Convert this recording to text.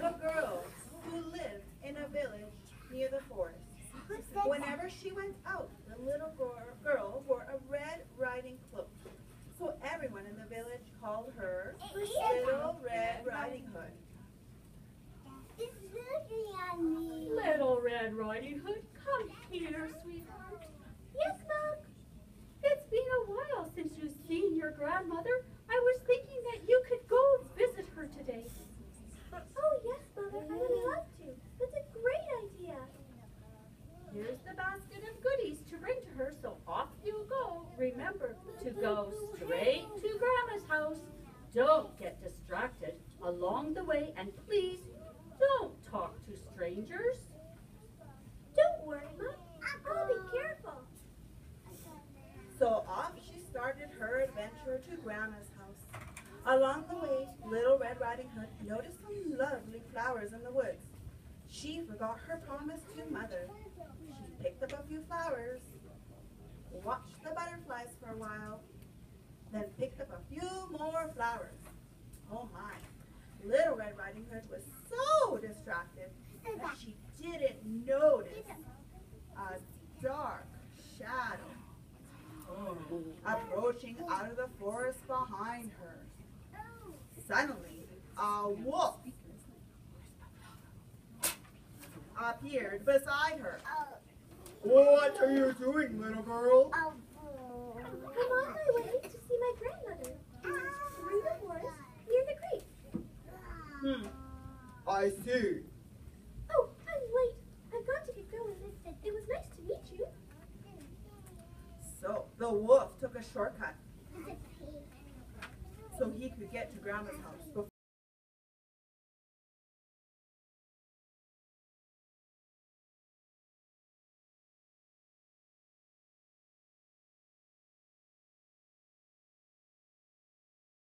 little girl who lived in a village near the forest. Whenever she went out, the little girl wore a red riding cloak. So everyone in the village called her Little Red Riding Hood. Little Red Riding Hood, come here, sweetheart. Yes, Mom. It's been a while since you've seen your grandmother go straight to Grandma's house. Don't get distracted along the way, and please don't talk to strangers. Don't worry, Mom. I'll be careful. So off she started her adventure to Grandma's house. Along the way, Little Red Riding Hood noticed some lovely flowers in the woods. She forgot her promise to Mother. She picked up a few flowers, watched the butterflies for a while, then picked up a few more flowers. Oh my! Little Red Riding Hood was so distracted that she didn't notice a dark shadow approaching out of the forest behind her. Suddenly, a wolf appeared beside her. What are you doing, little girl? Oh, I'm on my way to see my grandmother. Through the forest, near the creek. Hmm. I see. Oh, I'm late. I've got to get going. It, it was nice to meet you. So the wolf took a shortcut so he could get to Grandma's house